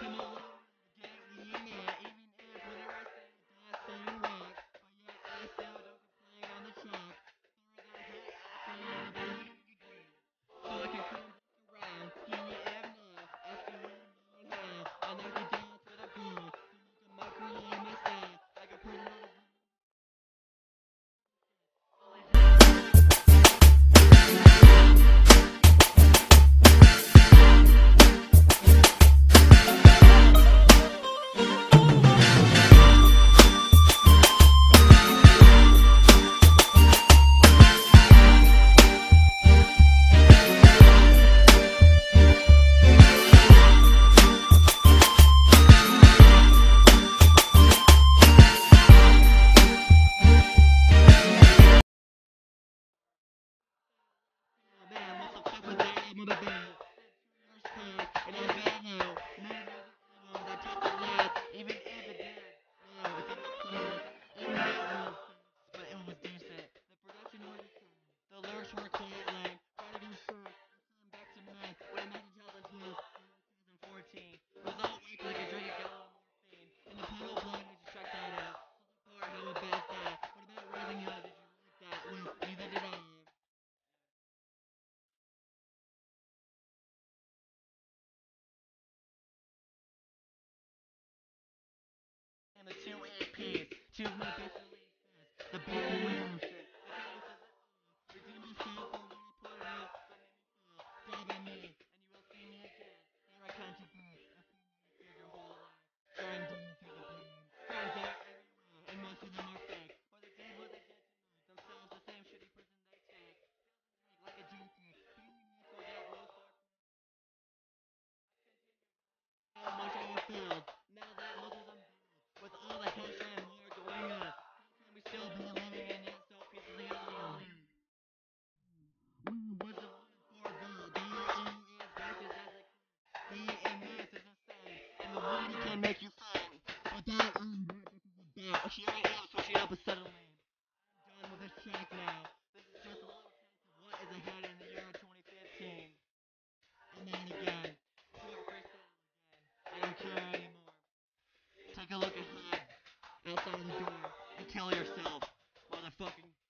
come My best the big the door and tell yourself, motherfucking.